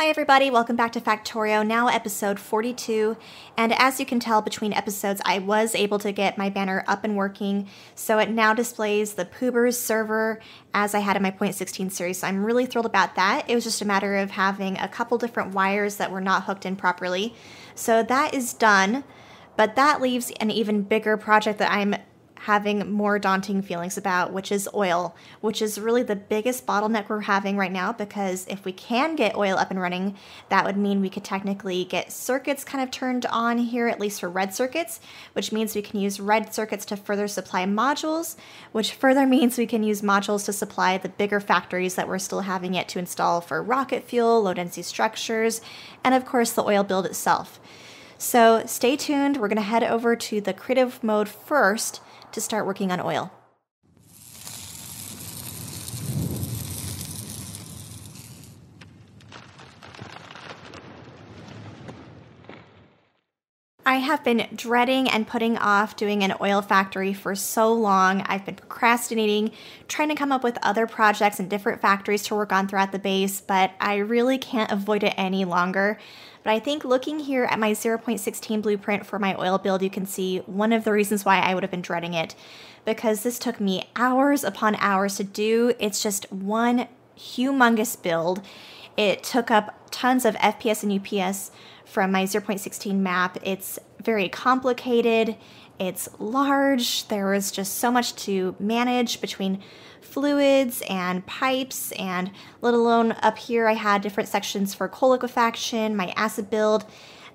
Hi, everybody. Welcome back to Factorio, now episode 42. And as you can tell between episodes, I was able to get my banner up and working. So it now displays the Poobers server as I had in my Point 16 series. So I'm really thrilled about that. It was just a matter of having a couple different wires that were not hooked in properly. So that is done. But that leaves an even bigger project that I'm having more daunting feelings about, which is oil, which is really the biggest bottleneck we're having right now because if we can get oil up and running, that would mean we could technically get circuits kind of turned on here, at least for red circuits, which means we can use red circuits to further supply modules, which further means we can use modules to supply the bigger factories that we're still having yet to install for rocket fuel, low density structures, and of course the oil build itself. So stay tuned. We're going to head over to the creative mode first to start working on oil. I have been dreading and putting off doing an oil factory for so long. I've been procrastinating, trying to come up with other projects and different factories to work on throughout the base, but I really can't avoid it any longer. But I think looking here at my 0.16 blueprint for my oil build, you can see one of the reasons why I would have been dreading it because this took me hours upon hours to do. It's just one humongous build. It took up tons of FPS and UPS from my 0.16 map. It's very complicated. It's large. There was just so much to manage between fluids and pipes and let alone up here I had different sections for coal liquefaction, my acid build,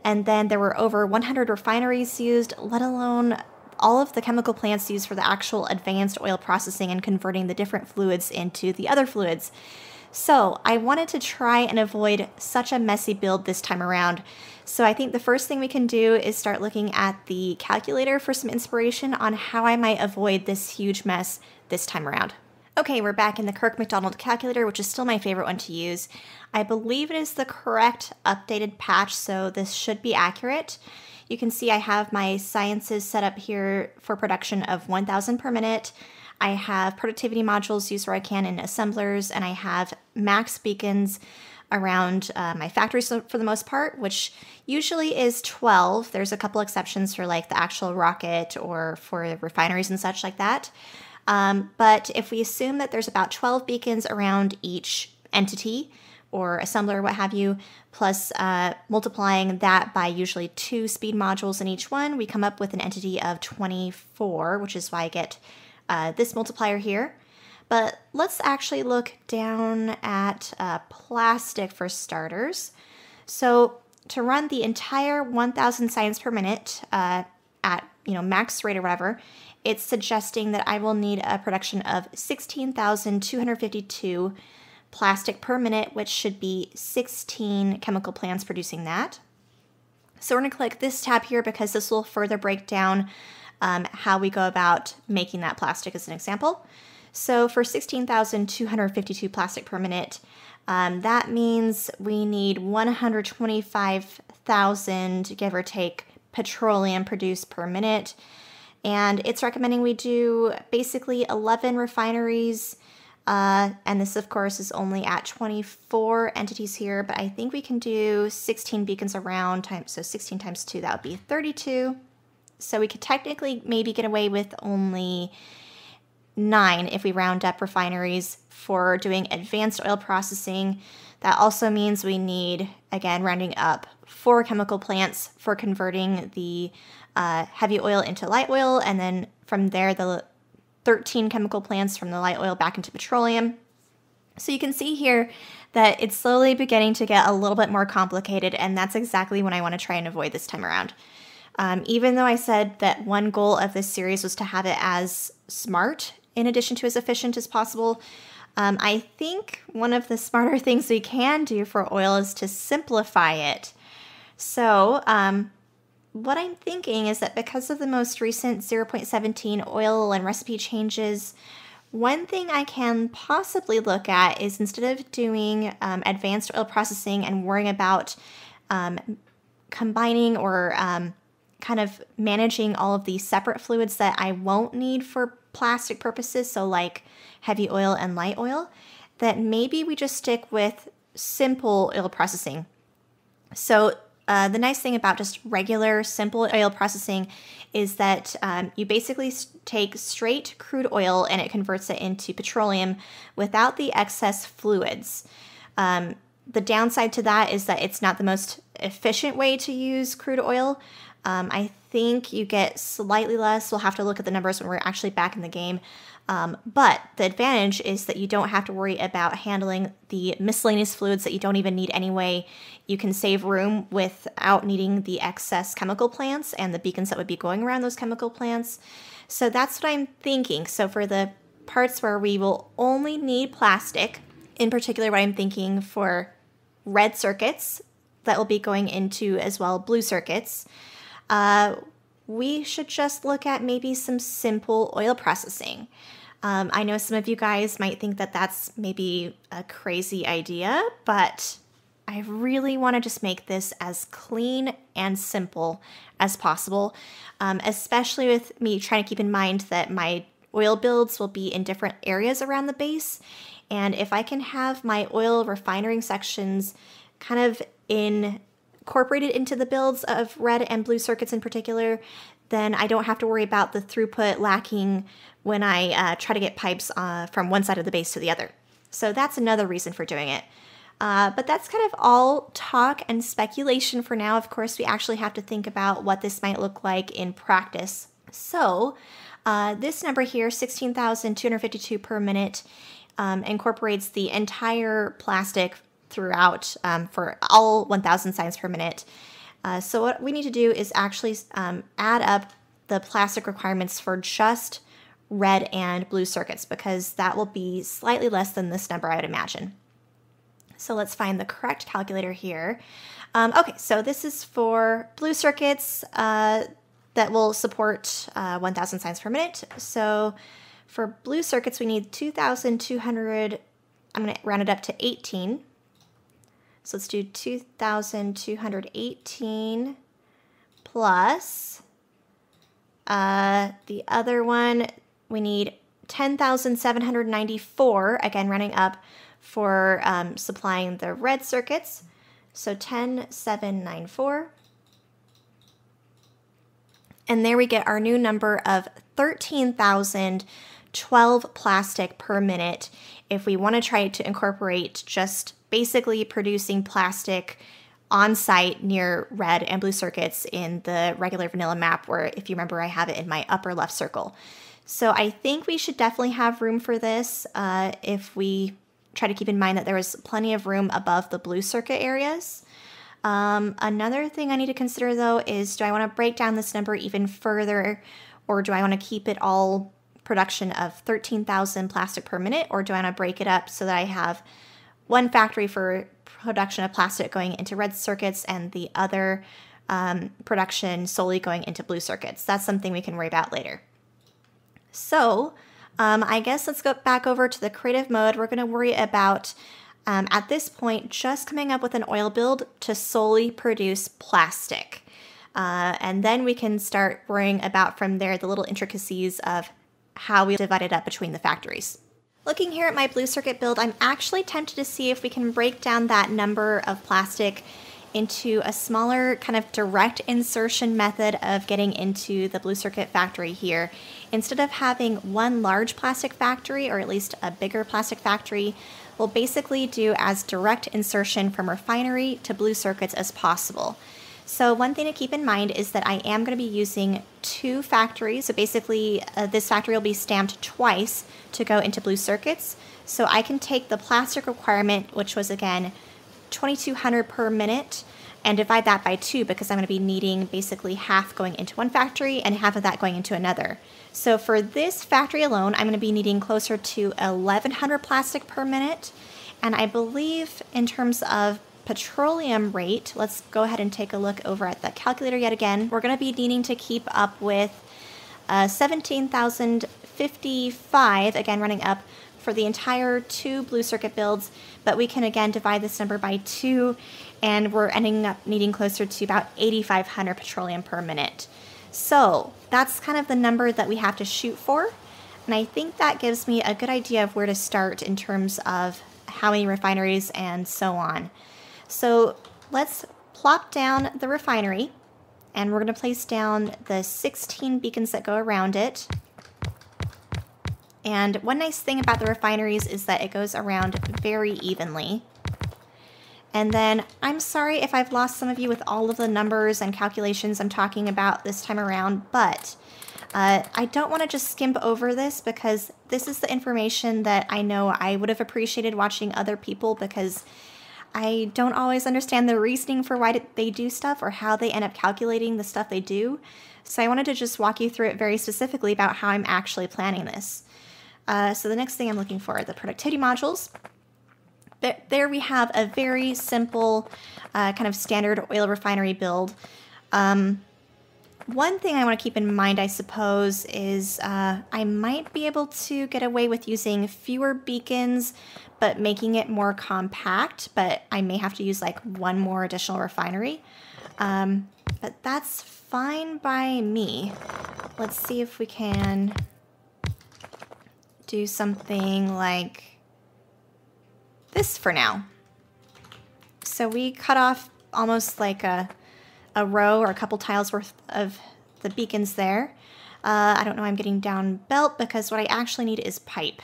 and then there were over 100 refineries used, let alone all of the chemical plants used for the actual advanced oil processing and converting the different fluids into the other fluids. So I wanted to try and avoid such a messy build this time around. So I think the first thing we can do is start looking at the calculator for some inspiration on how I might avoid this huge mess this time around. Okay, we're back in the Kirk McDonald calculator, which is still my favorite one to use. I believe it is the correct updated patch, so this should be accurate. You can see I have my sciences set up here for production of 1000 per minute. I have productivity modules used where I can in assemblers, and I have max beacons around uh, my factories for the most part, which usually is 12. There's a couple exceptions for like the actual rocket or for refineries and such like that. Um, but if we assume that there's about 12 beacons around each entity, or assembler, what have you, plus uh, multiplying that by usually two speed modules in each one, we come up with an entity of 24, which is why I get uh, this multiplier here. But let's actually look down at uh, plastic for starters. So to run the entire 1000 science per minute uh, at you know max rate or whatever, it's suggesting that I will need a production of 16,252 plastic per minute, which should be 16 chemical plants producing that. So we're going to click this tab here because this will further break down um, how we go about making that plastic as an example. So for 16,252 plastic per minute, um, that means we need 125,000, give or take, petroleum produced per minute. And it's recommending we do basically 11 refineries uh, and this, of course, is only at 24 entities here, but I think we can do 16 beacons around, times, so 16 times 2, that would be 32. So we could technically maybe get away with only 9 if we round up refineries for doing advanced oil processing. That also means we need, again, rounding up, four chemical plants for converting the uh, heavy oil into light oil, and then from there, the 13 chemical plants from the light oil back into petroleum. So you can see here that it's slowly beginning to get a little bit more complicated, and that's exactly what I want to try and avoid this time around. Um, even though I said that one goal of this series was to have it as smart in addition to as efficient as possible, um, I think one of the smarter things we can do for oil is to simplify it. So, um, what I'm thinking is that because of the most recent 0.17 oil and recipe changes, one thing I can possibly look at is instead of doing um, advanced oil processing and worrying about um, combining or um, kind of managing all of these separate fluids that I won't need for plastic purposes, so like heavy oil and light oil, that maybe we just stick with simple oil processing. So uh, the nice thing about just regular simple oil processing is that um, you basically take straight crude oil and it converts it into petroleum without the excess fluids. Um, the downside to that is that it's not the most efficient way to use crude oil. Um, I think you get slightly less. We'll have to look at the numbers when we're actually back in the game. Um, but the advantage is that you don't have to worry about handling the miscellaneous fluids that you don't even need anyway. You can save room without needing the excess chemical plants and the beacons that would be going around those chemical plants. So that's what I'm thinking. So for the parts where we will only need plastic, in particular, what I'm thinking for red circuits that we'll be going into as well blue circuits, uh, we should just look at maybe some simple oil processing. Um, I know some of you guys might think that that's maybe a crazy idea, but I really want to just make this as clean and simple as possible, um, especially with me trying to keep in mind that my oil builds will be in different areas around the base. And if I can have my oil refinery sections kind of incorporated into the builds of red and blue circuits in particular, then I don't have to worry about the throughput lacking when I uh, try to get pipes uh, from one side of the base to the other. So that's another reason for doing it. Uh, but that's kind of all talk and speculation for now. Of course, we actually have to think about what this might look like in practice. So, uh, this number here, 16,252 per minute, um, incorporates the entire plastic throughout um, for all 1,000 science per minute. Uh, so, what we need to do is actually um, add up the plastic requirements for just red and blue circuits because that will be slightly less than this number, I would imagine. So let's find the correct calculator here. Um, okay, so this is for blue circuits uh, that will support uh, 1,000 science per minute. So for blue circuits, we need 2,200, I'm going to round it up to 18. So let's do 2,218 plus uh, the other one, we need 10,794, again running up for um, supplying the red circuits. So 10794. And there we get our new number of 13,012 plastic per minute if we want to try to incorporate just basically producing plastic on site near red and blue circuits in the regular vanilla map where if you remember I have it in my upper left circle. So I think we should definitely have room for this uh, if we try to keep in mind that there is plenty of room above the blue circuit areas. Um, another thing I need to consider though is do I want to break down this number even further or do I want to keep it all production of 13,000 plastic per minute or do I want to break it up so that I have one factory for production of plastic going into red circuits and the other um, production solely going into blue circuits. That's something we can worry about later. So um, I guess let's go back over to the creative mode. We're going to worry about, um, at this point, just coming up with an oil build to solely produce plastic. Uh, and then we can start worrying about from there the little intricacies of how we divide it up between the factories. Looking here at my blue circuit build, I'm actually tempted to see if we can break down that number of plastic into a smaller kind of direct insertion method of getting into the blue circuit factory here. Instead of having one large plastic factory, or at least a bigger plastic factory, we'll basically do as direct insertion from refinery to blue circuits as possible. So one thing to keep in mind is that I am going to be using two factories. So basically uh, this factory will be stamped twice to go into blue circuits. So I can take the plastic requirement, which was again 2200 per minute and divide that by two because I'm going to be needing basically half going into one factory and half of that going into another. So for this factory alone, I'm going to be needing closer to 1100 plastic per minute. And I believe in terms of petroleum rate, let's go ahead and take a look over at the calculator yet again. We're going to be needing to keep up with uh, 17,055, again running up for the entire two blue circuit builds, but we can again divide this number by two and we're ending up needing closer to about 8,500 petroleum per minute. So that's kind of the number that we have to shoot for. And I think that gives me a good idea of where to start in terms of how many refineries, and so on. So let's plop down the refinery and we're going to place down the 16 beacons that go around it. And one nice thing about the refineries is that it goes around very evenly. And then I'm sorry if I've lost some of you with all of the numbers and calculations I'm talking about this time around, but uh, I don't want to just skimp over this because this is the information that I know I would have appreciated watching other people because I don't always understand the reasoning for why they do stuff or how they end up calculating the stuff they do. So I wanted to just walk you through it very specifically about how I'm actually planning this. Uh, so the next thing I'm looking for are the productivity modules But there we have a very simple uh, kind of standard oil refinery build. Um, one thing I want to keep in mind, I suppose, is uh, I might be able to get away with using fewer beacons, but making it more compact, but I may have to use like one more additional refinery. Um, but that's fine by me. Let's see if we can do something like this for now. So we cut off almost like a, a row or a couple tiles worth of the beacons there. Uh, I don't know I'm getting down belt because what I actually need is pipe.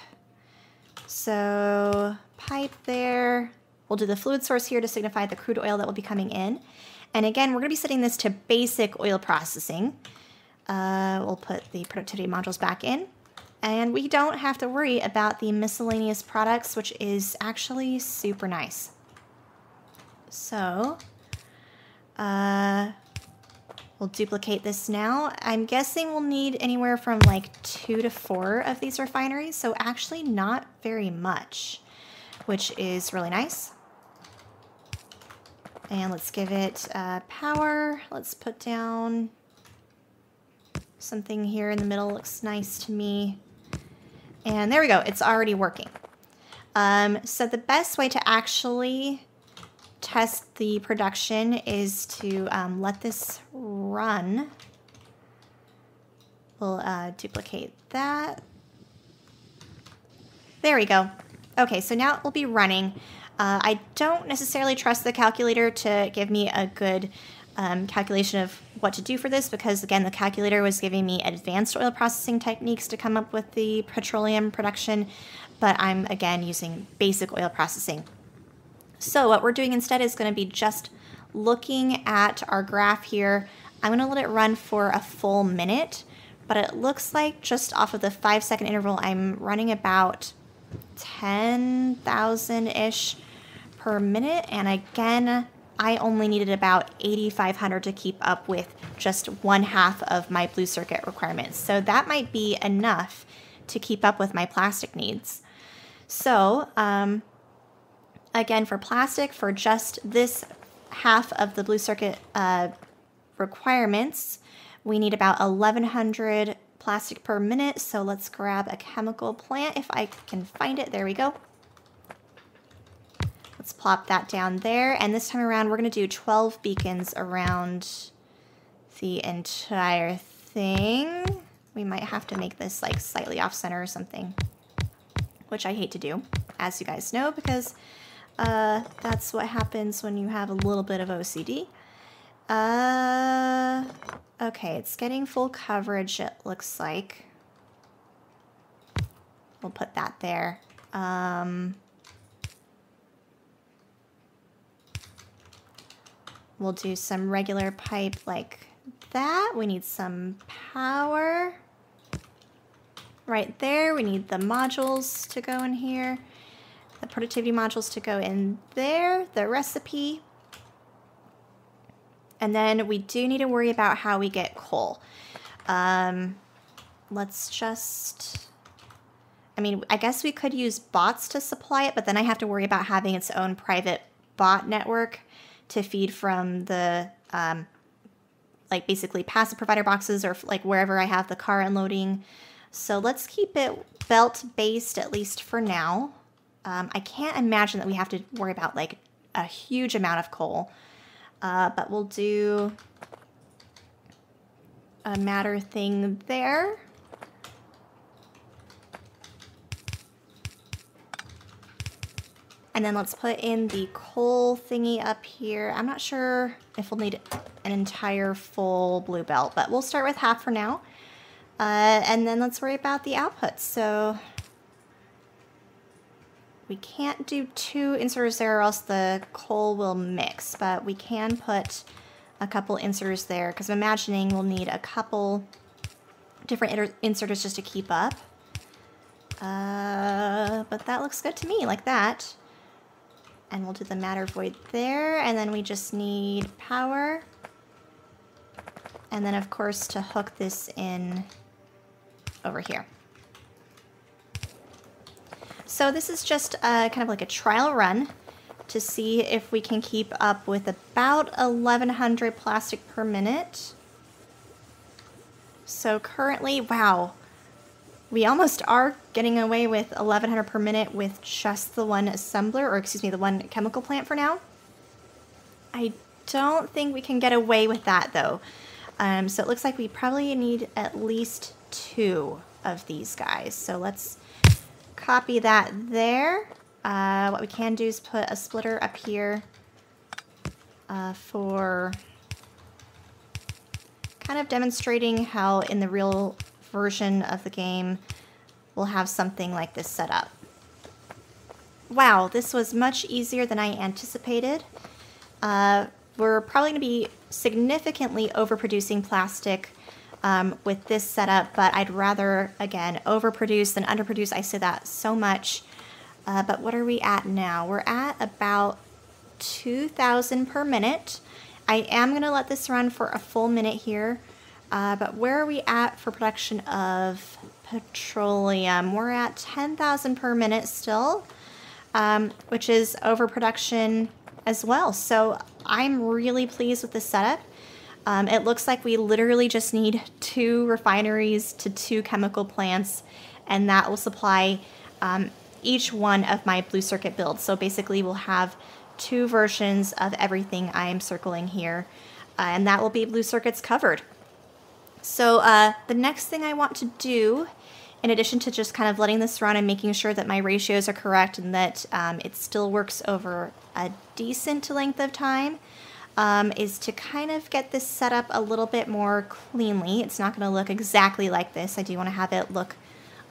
So pipe there. We'll do the fluid source here to signify the crude oil that will be coming in. And again, we're going to be setting this to basic oil processing. Uh, we'll put the productivity modules back in. And we don't have to worry about the miscellaneous products, which is actually super nice. So, uh, we'll duplicate this now. I'm guessing we'll need anywhere from like two to four of these refineries, so actually not very much, which is really nice. And let's give it uh, power. Let's put down something here in the middle. Looks nice to me. And there we go, it's already working. Um, so the best way to actually test the production is to um, let this run. We'll uh, duplicate that. There we go. Okay, so now it will be running. Uh, I don't necessarily trust the calculator to give me a good um, calculation of what to do for this because, again, the calculator was giving me advanced oil processing techniques to come up with the petroleum production, but I'm, again, using basic oil processing. So what we're doing instead is going to be just looking at our graph here. I'm going to let it run for a full minute, but it looks like just off of the five second interval, I'm running about 10,000-ish per minute. And again, I only needed about 8,500 to keep up with just one half of my blue circuit requirements. So that might be enough to keep up with my plastic needs. So um, again, for plastic, for just this half of the blue circuit uh, requirements, we need about 1,100 plastic per minute. So let's grab a chemical plant if I can find it. There we go. Let's plop that down there. And this time around, we're going to do 12 beacons around the entire thing. We might have to make this like slightly off center or something, which I hate to do, as you guys know, because uh, that's what happens when you have a little bit of OCD. Uh, okay, it's getting full coverage, it looks like. We'll put that there. Um, We'll do some regular pipe like that. We need some power. Right there, we need the modules to go in here. The productivity modules to go in there, the recipe. And then we do need to worry about how we get coal. Um, let's just, I mean, I guess we could use bots to supply it, but then I have to worry about having its own private bot network to feed from the um, like basically passive provider boxes or like wherever I have the car unloading. So let's keep it belt based at least for now. Um, I can't imagine that we have to worry about like a huge amount of coal, uh, but we'll do a matter thing there. And then let's put in the coal thingy up here. I'm not sure if we'll need an entire full blue belt, but we'll start with half for now. Uh, and then let's worry about the output. So we can't do two inserters there or else the coal will mix, but we can put a couple inserters there because I'm imagining we'll need a couple different inserters just to keep up. Uh, but that looks good to me, like that. And we'll do the matter void there, and then we just need power. And then, of course, to hook this in over here. So this is just uh, kind of like a trial run to see if we can keep up with about 1100 plastic per minute. So currently, wow, we almost are getting away with 1100 per minute with just the one assembler, or excuse me, the one chemical plant for now. I don't think we can get away with that though. Um, so it looks like we probably need at least two of these guys. So let's copy that there. Uh, what we can do is put a splitter up here uh, for kind of demonstrating how in the real version of the game we'll have something like this set up. Wow, this was much easier than I anticipated. Uh, we're probably going to be significantly overproducing plastic um, with this setup, but I'd rather, again, overproduce than underproduce. I say that so much. Uh, but what are we at now? We're at about 2,000 per minute. I am going to let this run for a full minute here. Uh, but where are we at for production of petroleum? We're at 10,000 per minute still, um, which is overproduction as well. So I'm really pleased with the setup. Um, it looks like we literally just need two refineries to two chemical plants, and that will supply um, each one of my blue circuit builds. So basically we'll have two versions of everything I'm circling here, uh, and that will be blue circuits covered. So uh, the next thing I want to do, in addition to just kind of letting this run and making sure that my ratios are correct and that um, it still works over a decent length of time, um, is to kind of get this set up a little bit more cleanly. It's not going to look exactly like this. I do want to have it look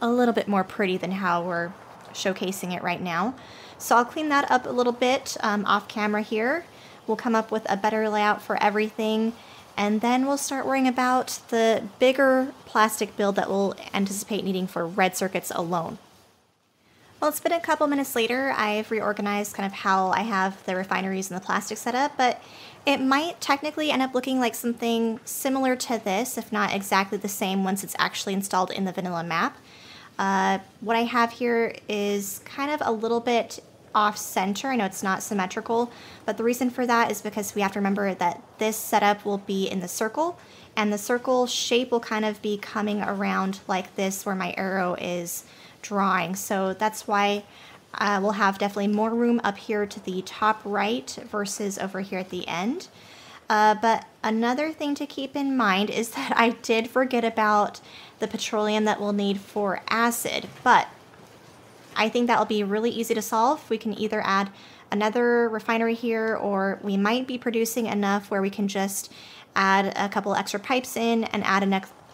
a little bit more pretty than how we're showcasing it right now. So I'll clean that up a little bit um, off camera here. We'll come up with a better layout for everything and then we'll start worrying about the bigger plastic build that we'll anticipate needing for red circuits alone. Well, it's been a couple minutes later. I've reorganized kind of how I have the refineries and the plastic setup, but it might technically end up looking like something similar to this, if not exactly the same once it's actually installed in the vanilla map. Uh, what I have here is kind of a little bit off center. I know it's not symmetrical, but the reason for that is because we have to remember that this setup will be in the circle and the circle shape will kind of be coming around like this where my arrow is drawing. So that's why uh, we'll have definitely more room up here to the top right versus over here at the end. Uh, but another thing to keep in mind is that I did forget about the petroleum that we'll need for acid, but I think that will be really easy to solve. We can either add another refinery here or we might be producing enough where we can just add a couple extra pipes in and add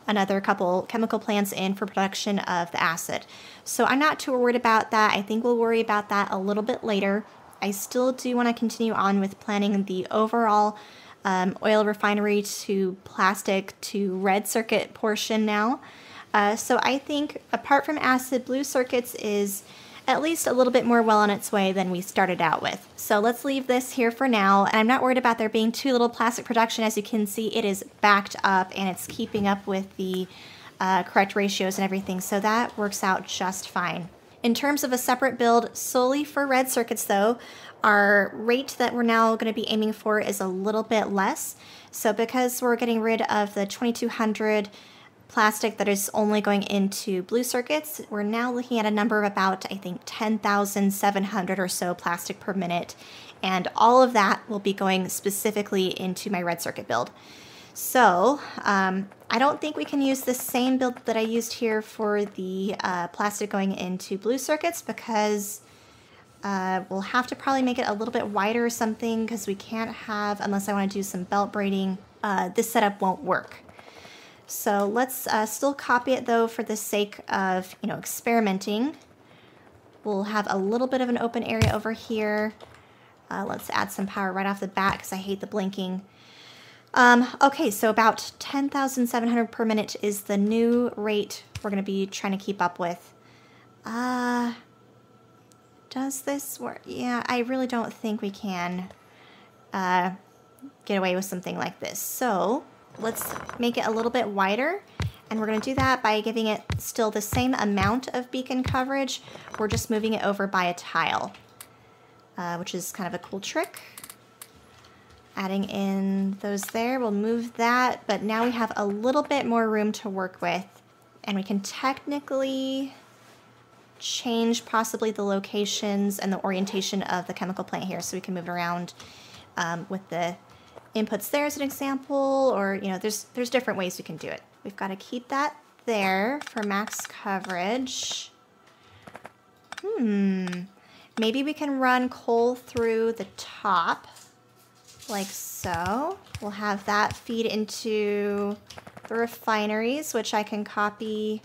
another couple chemical plants in for production of the acid. So I'm not too worried about that. I think we'll worry about that a little bit later. I still do want to continue on with planning the overall um, oil refinery to plastic to red circuit portion now. Uh, so I think apart from acid, blue circuits is at least a little bit more well on its way than we started out with. So let's leave this here for now. And I'm not worried about there being too little plastic production. As you can see, it is backed up and it's keeping up with the uh, correct ratios and everything. So that works out just fine. In terms of a separate build solely for red circuits though, our rate that we're now going to be aiming for is a little bit less. So because we're getting rid of the 2200 plastic that is only going into blue circuits, we're now looking at a number of about, I think, 10,700 or so plastic per minute. And all of that will be going specifically into my red circuit build. So um, I don't think we can use the same build that I used here for the uh, plastic going into blue circuits because Uh, we'll have to probably make it a little bit wider or something because we can't have, unless I want to do some belt braiding, uh, this setup won't work. So let's uh, still copy it though for the sake of, you know, experimenting. We'll have a little bit of an open area over here. Uh, let's add some power right off the bat because I hate the blinking. Um, okay, so about 10,700 per minute is the new rate we're going to be trying to keep up with. Uh, does this work? Yeah, I really don't think we can uh, get away with something like this. So let's make it a little bit wider. And we're going to do that by giving it still the same amount of beacon coverage. We're just moving it over by a tile, uh, which is kind of a cool trick. Adding in those there, we'll move that, but now we have a little bit more room to work with. And we can technically change possibly the locations and the orientation of the chemical plant here so we can move it around um, with the inputs there as an example or you know there's there's different ways we can do it we've got to keep that there for max coverage hmm maybe we can run coal through the top like so we'll have that feed into the refineries which I can copy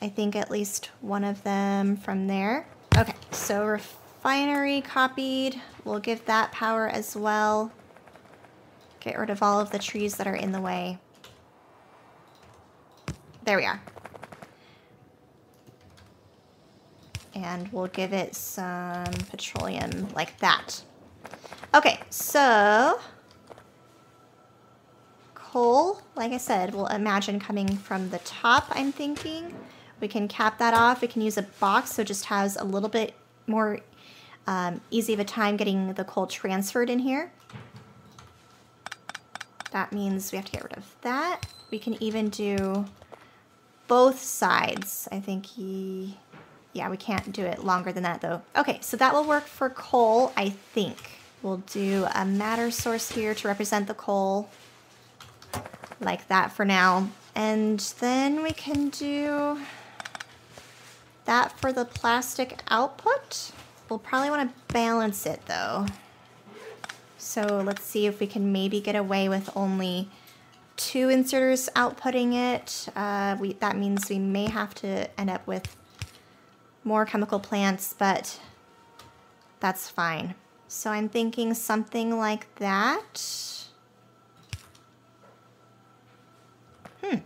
I think at least one of them from there. Okay, so refinery copied. We'll give that power as well. Get rid of all of the trees that are in the way. There we are. And we'll give it some petroleum like that. Okay, so coal, like I said, we'll imagine coming from the top, I'm thinking. We can cap that off. We can use a box so it just has a little bit more um, easy of a time getting the coal transferred in here. That means we have to get rid of that. We can even do both sides. I think he, yeah, we can't do it longer than that though. Okay, so that will work for coal, I think. We'll do a matter source here to represent the coal like that for now. And then we can do that for the plastic output. We'll probably want to balance it though. So let's see if we can maybe get away with only two inserters outputting it. Uh, we, that means we may have to end up with more chemical plants, but that's fine. So I'm thinking something like that. Hmm,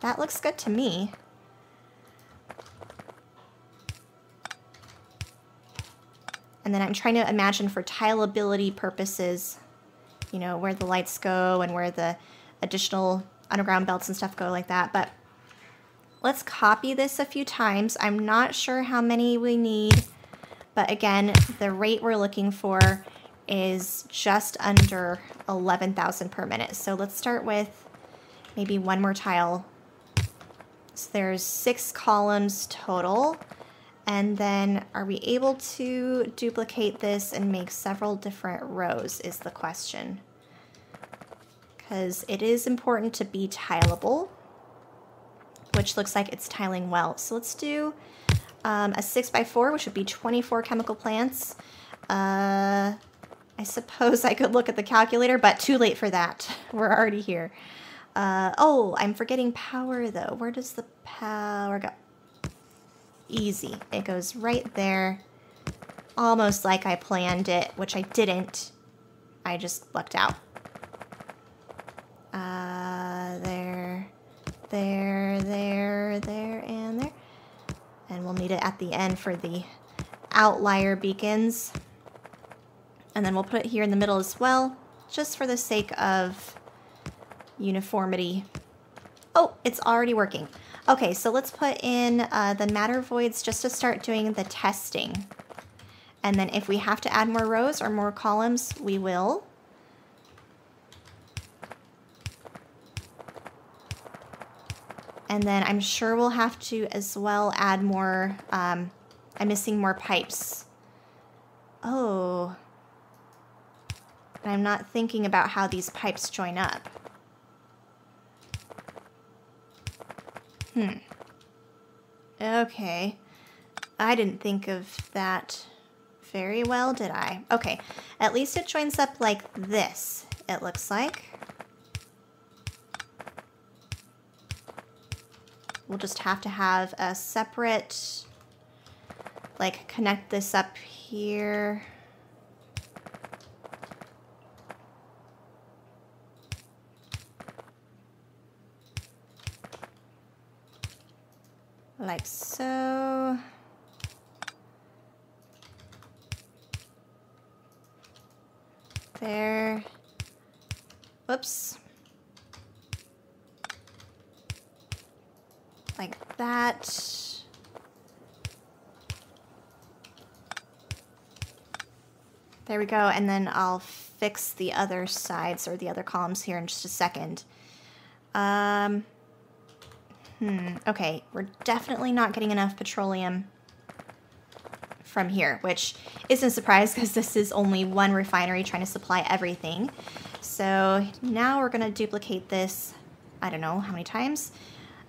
that looks good to me. And then I'm trying to imagine for tileability purposes, you know, where the lights go and where the additional underground belts and stuff go like that. But let's copy this a few times. I'm not sure how many we need, but again, the rate we're looking for is just under 11,000 per minute. So let's start with maybe one more tile. So there's six columns total. And then are we able to duplicate this and make several different rows is the question. Because it is important to be tileable, which looks like it's tiling well. So let's do um, a six by four, which would be 24 chemical plants. Uh, I suppose I could look at the calculator, but too late for that. We're already here. Uh, oh, I'm forgetting power though. Where does the power go? Easy. It goes right there, almost like I planned it, which I didn't. I just lucked out. Uh, there, there, there, there, and there. And we'll need it at the end for the outlier beacons. And then we'll put it here in the middle as well, just for the sake of uniformity. Oh, it's already working. Okay, so let's put in uh, the matter voids just to start doing the testing. And then if we have to add more rows or more columns, we will. And then I'm sure we'll have to as well add more, um, I'm missing more pipes. Oh. I'm not thinking about how these pipes join up. Hmm. Okay. I didn't think of that very well, did I? Okay, at least it joins up like this, it looks like. We'll just have to have a separate, like connect this up here. Like so. There. Whoops. like that. There we go, and then I'll fix the other sides or the other columns here in just a second. Um, hmm, okay, we're definitely not getting enough petroleum from here, which isn't a surprise because this is only one refinery trying to supply everything. So now we're gonna duplicate this, I don't know how many times,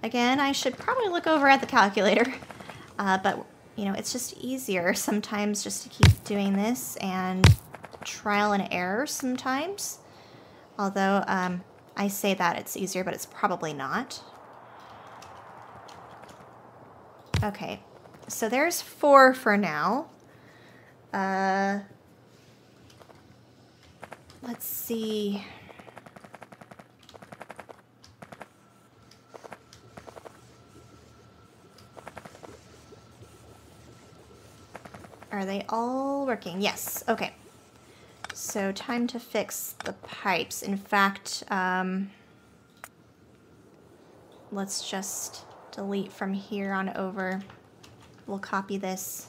Again, I should probably look over at the calculator, uh, but you know, it's just easier sometimes just to keep doing this and trial and error sometimes. Although um, I say that it's easier, but it's probably not. Okay, so there's four for now. Uh, let's see. Are they all working? Yes, okay. So time to fix the pipes. In fact, um, let's just delete from here on over. We'll copy this.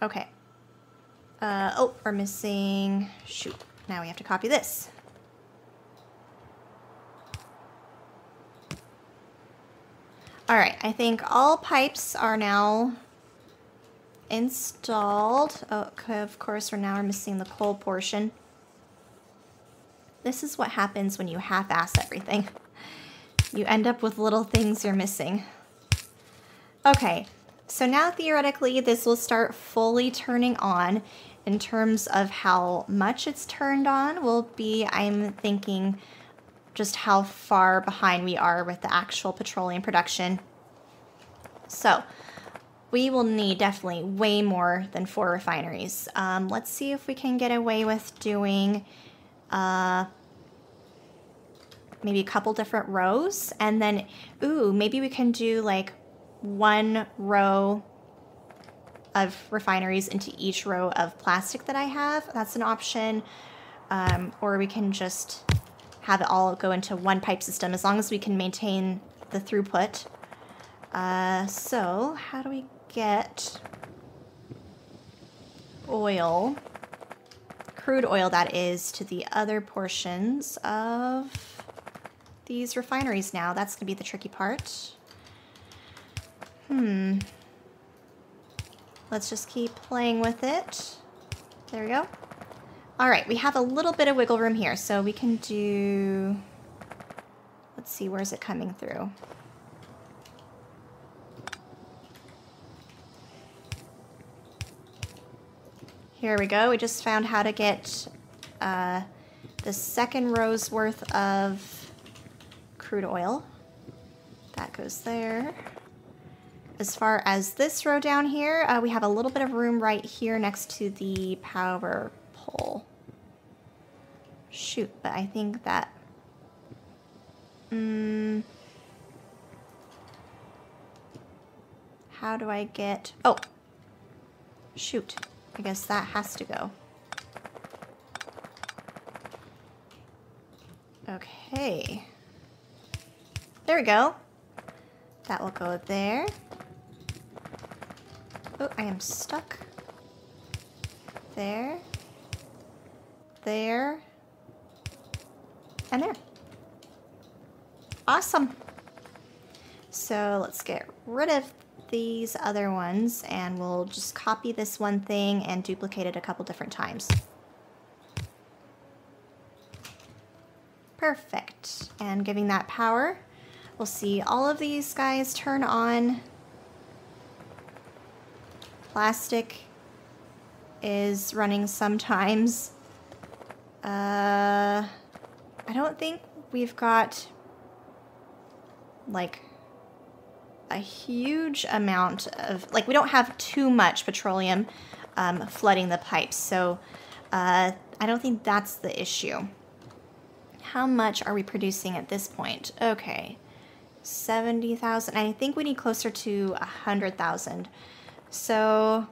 Okay. Uh, oh, we're missing, shoot, now we have to copy this. All right, I think all pipes are now installed. Oh, of course, we're now missing the coal portion. This is what happens when you half-ass everything. You end up with little things you're missing. Okay, so now theoretically this will start fully turning on. In terms of how much it's turned on will be, I'm thinking, just how far behind we are with the actual petroleum production. So we will need definitely way more than four refineries. Um, let's see if we can get away with doing uh, maybe a couple different rows. And then, ooh, maybe we can do like one row of refineries into each row of plastic that I have. That's an option. Um, or we can just have it all go into one pipe system as long as we can maintain the throughput. Uh, so, how do we get oil, crude oil that is, to the other portions of these refineries now? That's going to be the tricky part. Hmm. Let's just keep playing with it. There we go. All right, we have a little bit of wiggle room here, so we can do, let's see, where's it coming through? Here we go, we just found how to get uh, the second row's worth of crude oil. That goes there. As far as this row down here, uh, we have a little bit of room right here next to the power pole. Shoot, but I think that... Mm, how do I get... Oh! Shoot. I guess that has to go. Okay. There we go. That will go there. Oh, I am stuck. There there, and there. Awesome. So let's get rid of these other ones and we'll just copy this one thing and duplicate it a couple different times. Perfect. And giving that power, we'll see all of these guys turn on. Plastic is running sometimes. Uh, I don't think we've got like a huge amount of, like we don't have too much petroleum um, flooding the pipes. So uh, I don't think that's the issue. How much are we producing at this point? Okay, 70,000. I think we need closer to 100,000. So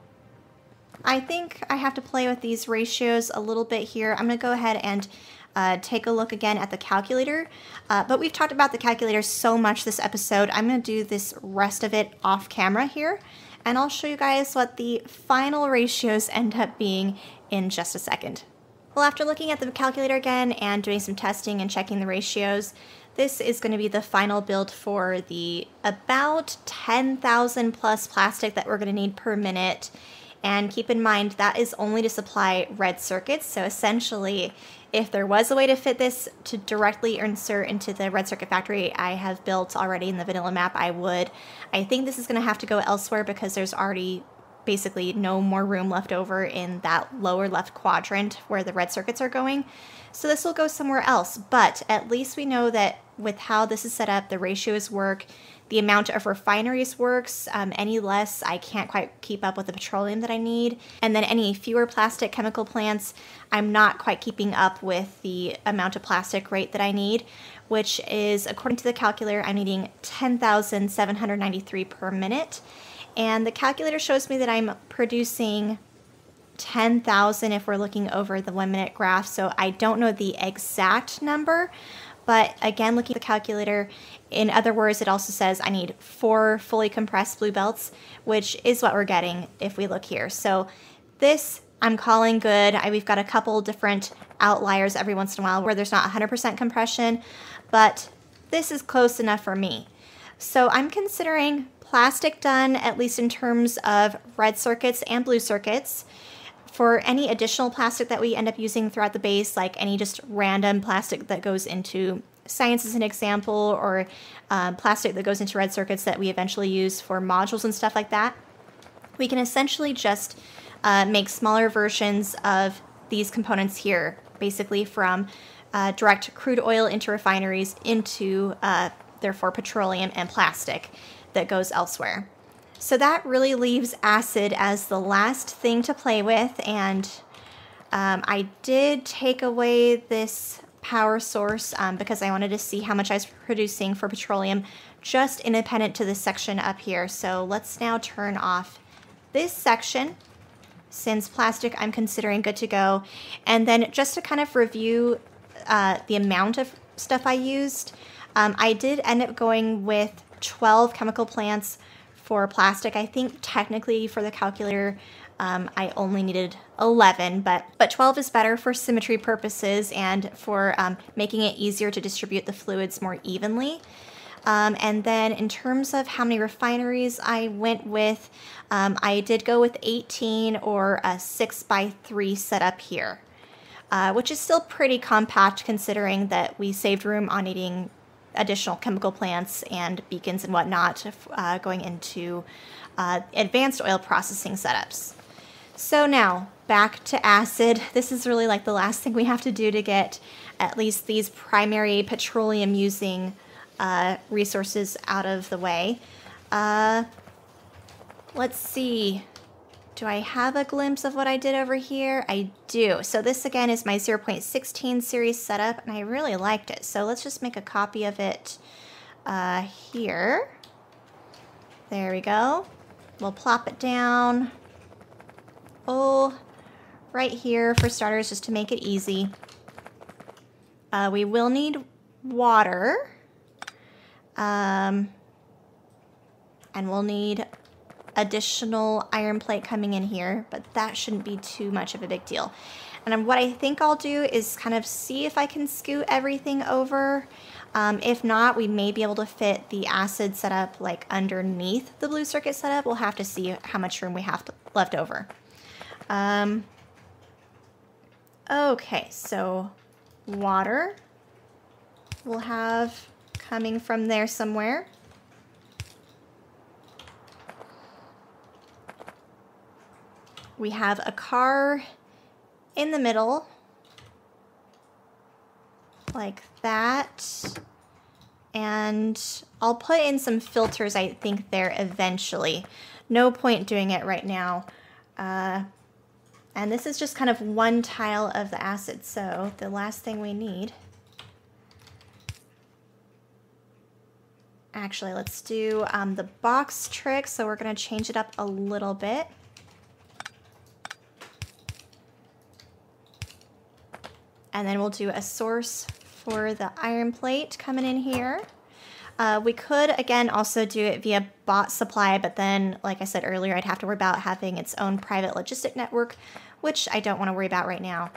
I think I have to play with these ratios a little bit here. I'm going to go ahead and uh, take a look again at the calculator. Uh, but we've talked about the calculator so much this episode. I'm going to do this rest of it off camera here. And I'll show you guys what the final ratios end up being in just a second. Well, after looking at the calculator again and doing some testing and checking the ratios, this is going to be the final build for the about 10,000 plus plastic that we're going to need per minute. And keep in mind that is only to supply red circuits. So essentially, if there was a way to fit this to directly insert into the red circuit factory I have built already in the vanilla map, I would. I think this is going to have to go elsewhere because there's already basically no more room left over in that lower left quadrant where the red circuits are going. So this will go somewhere else, but at least we know that with how this is set up, the ratios work, the amount of refineries works. Um, any less, I can't quite keep up with the petroleum that I need. And then any fewer plastic chemical plants, I'm not quite keeping up with the amount of plastic rate that I need, which is, according to the calculator, I'm needing 10,793 per minute. And the calculator shows me that I'm producing 10,000 if we're looking over the one minute graph. So I don't know the exact number, but again, looking at the calculator, in other words, it also says I need four fully compressed blue belts, which is what we're getting if we look here. So this I'm calling good. I, we've got a couple different outliers every once in a while where there's not 100% compression, but this is close enough for me. So I'm considering plastic done, at least in terms of red circuits and blue circuits. For any additional plastic that we end up using throughout the base, like any just random plastic that goes into science as an example, or um, plastic that goes into red circuits that we eventually use for modules and stuff like that, we can essentially just uh, make smaller versions of these components here, basically from uh, direct crude oil into refineries into, uh, therefore, petroleum and plastic that goes elsewhere. So that really leaves acid as the last thing to play with. And um, I did take away this power source um, because I wanted to see how much I was producing for petroleum just independent to this section up here. So let's now turn off this section since plastic I'm considering good to go. And then just to kind of review uh, the amount of stuff I used, um, I did end up going with 12 chemical plants for plastic. I think technically for the calculator, um, I only needed 11, but, but 12 is better for symmetry purposes and for um, making it easier to distribute the fluids more evenly. Um, and then in terms of how many refineries I went with, um, I did go with 18 or a 6 by 3 setup here, uh, which is still pretty compact considering that we saved room on needing additional chemical plants and beacons and whatnot uh, going into uh, advanced oil processing setups. So now back to acid. This is really like the last thing we have to do to get at least these primary petroleum using uh, resources out of the way. Uh, let's see. Do I have a glimpse of what I did over here? I do. So this again is my 0.16 series setup and I really liked it. So let's just make a copy of it uh, here. There we go. We'll plop it down. Oh, right here for starters, just to make it easy. Uh, we will need water. Um, and we'll need additional iron plate coming in here, but that shouldn't be too much of a big deal. And what I think I'll do is kind of see if I can scoot everything over. Um, if not, we may be able to fit the acid setup like underneath the blue circuit setup. We'll have to see how much room we have to, left over. Um, okay, so water. we'll have coming from there somewhere. We have a car in the middle, like that. And I'll put in some filters, I think, there eventually. No point doing it right now. Uh, and this is just kind of one tile of the acid, so the last thing we need. Actually, let's do um, the box trick, so we're gonna change it up a little bit. And then we'll do a source for the iron plate coming in here. Uh, we could, again, also do it via bot supply, but then, like I said earlier, I'd have to worry about having its own private logistic network, which I don't want to worry about right now.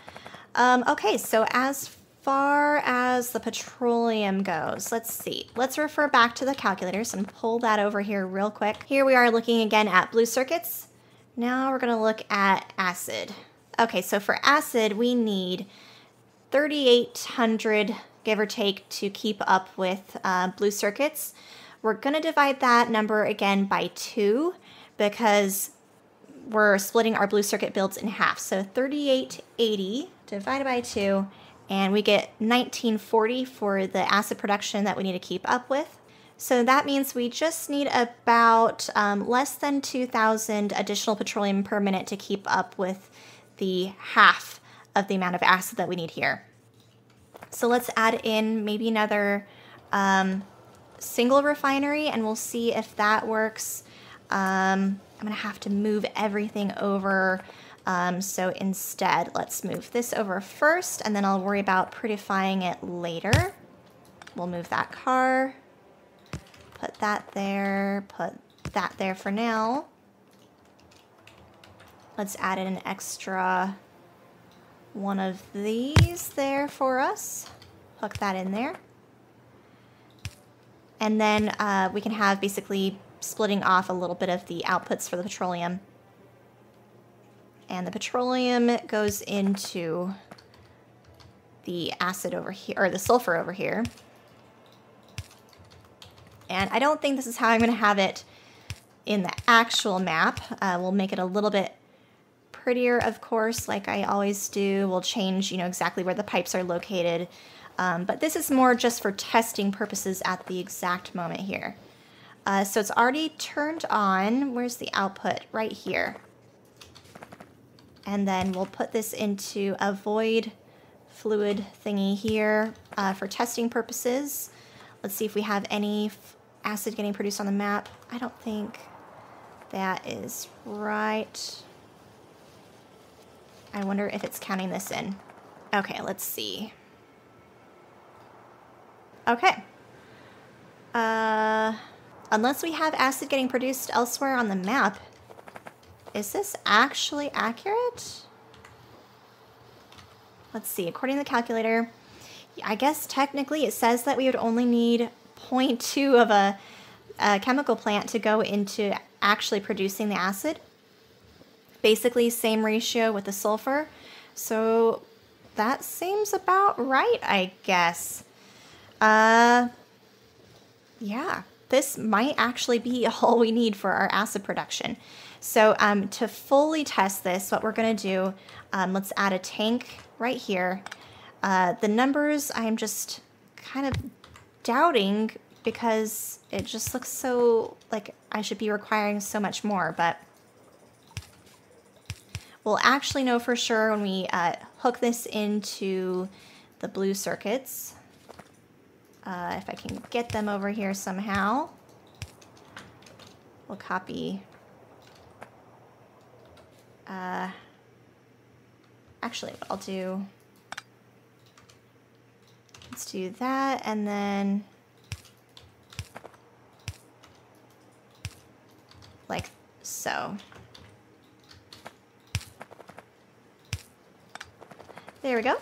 Um, okay, so as far as the petroleum goes, let's see. Let's refer back to the calculators and pull that over here real quick. Here we are looking again at blue circuits. Now we're going to look at acid. Okay, so for acid, we need 3,800 give or take, to keep up with uh, blue circuits. We're going to divide that number again by 2 because we're splitting our blue circuit builds in half. So 3880 divided by 2, and we get 1940 for the acid production that we need to keep up with. So that means we just need about um, less than 2,000 additional petroleum per minute to keep up with the half of the amount of acid that we need here. So let's add in maybe another um, single refinery and we'll see if that works. Um, I'm gonna have to move everything over. Um, so instead, let's move this over first and then I'll worry about prettifying it later. We'll move that car, put that there, put that there for now. Let's add in an extra one of these there for us. Hook that in there. And then uh, we can have basically splitting off a little bit of the outputs for the petroleum. And the petroleum goes into the acid over here, or the sulfur over here. And I don't think this is how I'm going to have it in the actual map. Uh, we'll make it a little bit prettier, of course, like I always do. We'll change, you know, exactly where the pipes are located. Um, but this is more just for testing purposes at the exact moment here. Uh, so it's already turned on. Where's the output? Right here. And then we'll put this into a void fluid thingy here uh, for testing purposes. Let's see if we have any acid getting produced on the map. I don't think that is right. I wonder if it's counting this in. Okay, let's see. Okay. Uh, unless we have acid getting produced elsewhere on the map, is this actually accurate? Let's see, according to the calculator, I guess technically it says that we would only need 0.2 of a, a chemical plant to go into actually producing the acid basically same ratio with the sulfur. So that seems about right, I guess. Uh, yeah, this might actually be all we need for our acid production. So um, to fully test this, what we're gonna do, um, let's add a tank right here. Uh, the numbers I'm just kind of doubting because it just looks so like I should be requiring so much more, but We'll actually know for sure when we uh, hook this into the blue circuits. Uh, if I can get them over here somehow. We'll copy. Uh, actually, I'll do, let's do that and then like so. There we go.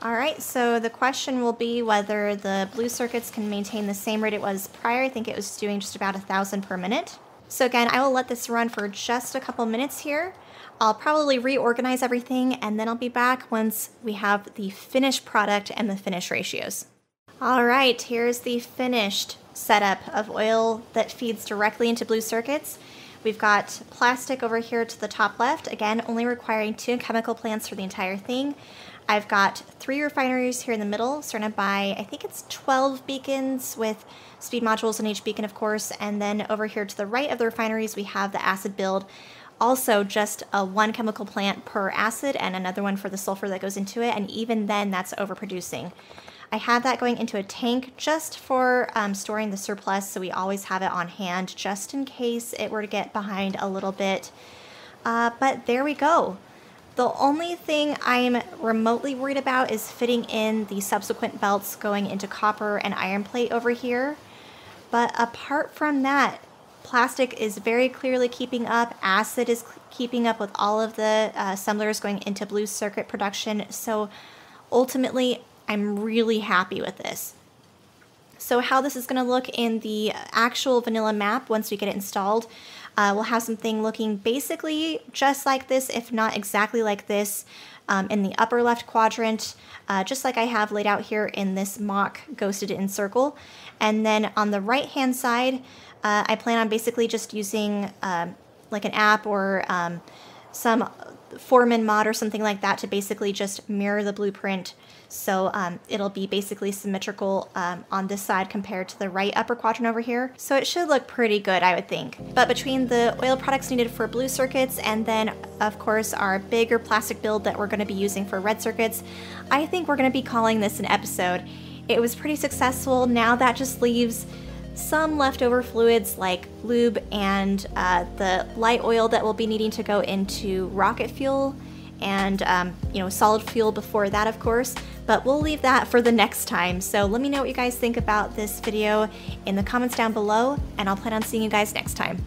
All right, so the question will be whether the blue circuits can maintain the same rate it was prior. I think it was doing just about a thousand per minute. So again, I will let this run for just a couple minutes here. I'll probably reorganize everything and then I'll be back once we have the finished product and the finish ratios. All right, here's the finished setup of oil that feeds directly into blue circuits. We've got plastic over here to the top left, again, only requiring two chemical plants for the entire thing. I've got three refineries here in the middle, surrounded by, I think it's 12 beacons with speed modules in each beacon, of course. And then over here to the right of the refineries, we have the acid build. Also, just a one chemical plant per acid and another one for the sulfur that goes into it. And even then, that's overproducing. I have that going into a tank just for um, storing the surplus, so we always have it on hand just in case it were to get behind a little bit. Uh, but there we go. The only thing I'm remotely worried about is fitting in the subsequent belts going into copper and iron plate over here. But apart from that, plastic is very clearly keeping up. Acid is keeping up with all of the uh, assemblers going into blue circuit production. So ultimately, I'm really happy with this. So how this is going to look in the actual vanilla map once we get it installed, uh, we'll have something looking basically just like this, if not exactly like this, um, in the upper left quadrant, uh, just like I have laid out here in this mock ghosted in circle. And then on the right hand side, uh, I plan on basically just using um, like an app or um, some Foreman mod or something like that to basically just mirror the blueprint. So um, it'll be basically symmetrical um, on this side compared to the right upper quadrant over here. So it should look pretty good, I would think. But between the oil products needed for blue circuits and then, of course, our bigger plastic build that we're going to be using for red circuits, I think we're going to be calling this an episode. It was pretty successful. Now that just leaves some leftover fluids like lube and uh, the light oil that we'll be needing to go into rocket fuel and um, you know solid fuel before that of course but we'll leave that for the next time so let me know what you guys think about this video in the comments down below and I'll plan on seeing you guys next time.